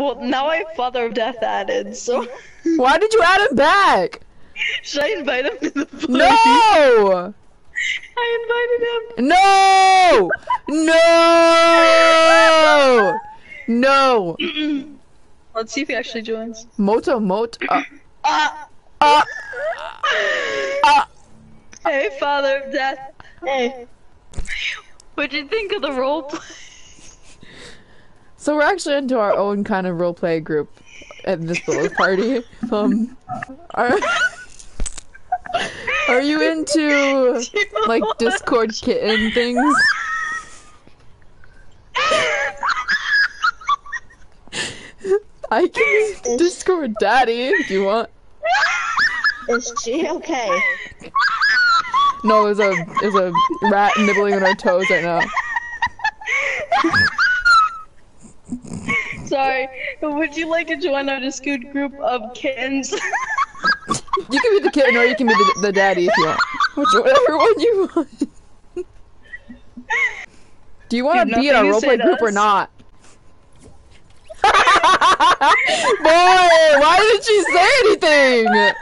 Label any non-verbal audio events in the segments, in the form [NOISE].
Well, now I have Father of Death added, so [LAUGHS] Why did you add him back? should I invite him to the party? No! I invited him. No! No! No! [CLEARS THROAT] Let's see if he actually joins. Moto Moto. Uh, Ah! uh, [LAUGHS] uh. Hey, Father of Death. Hey. What'd you think of the role play? So we're actually into our own kind of roleplay group at this little party. [LAUGHS] Um, are, are you into like Discord kitten things? I can Discord daddy if you want. Is she okay? No, there's a there's a rat nibbling on our toes right now. [LAUGHS] Sorry. Would you like to join our Discord group of kittens? [LAUGHS] You can be the kitten or you can be the, the daddy if you want. Which, whatever one you want. Do you want to be in a nothing to roleplay to group or not? [LAUGHS] Boy, why didn't she say anything? [LAUGHS]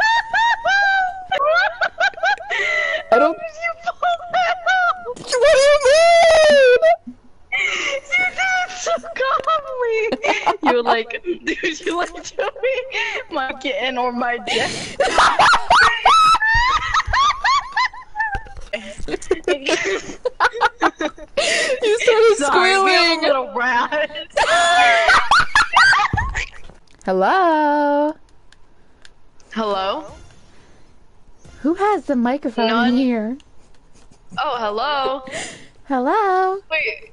I don't. You pulled that out. What do you mean? You did it so calmly. You were like, [LAUGHS] "Would you like to be my kitten or my dick?" [LAUGHS] You started Sorry, we a squealing. little rat. [LAUGHS] Hello. Hello. Who has the microphone None. here? Oh, hello. Hello. Wait.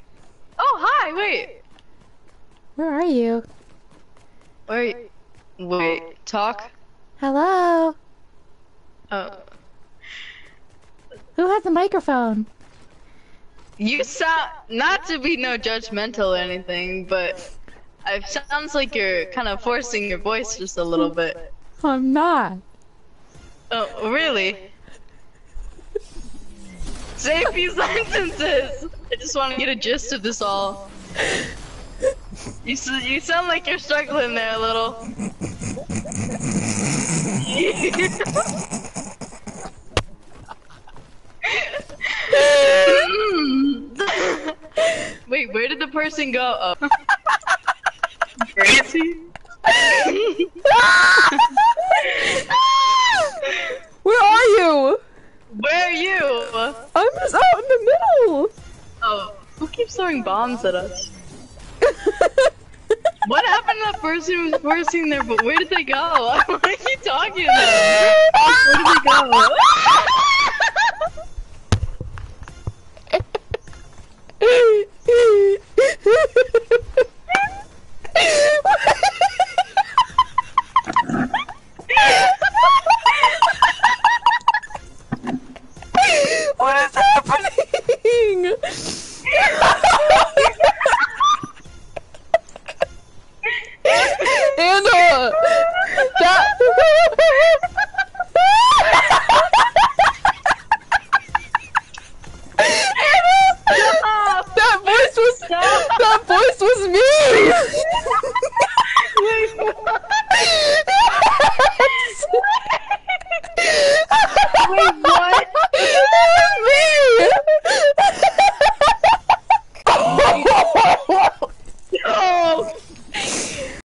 Oh, hi. Wait. Where are you? Wait. Wait. Talk. Hello. Oh. Who has the microphone? You sound not to be no judgmental or anything, but it sounds like you're kind of forcing your voice just a little bit. I'm not. Oh, really? Say a few [LAUGHS] sentences. I just want to get a gist of this all. You s- you sound like you're struggling there a little. [LAUGHS] Wait, where did the person go? Oh. Crazy. [LAUGHS] Where are you? Where are you? I'm just out in the middle. Oh, who keeps throwing bombs at us? What happened to that person who was forcing their but where did they go? [LAUGHS] Why are you talking them? Where did they go? what is happening? That [LAUGHS]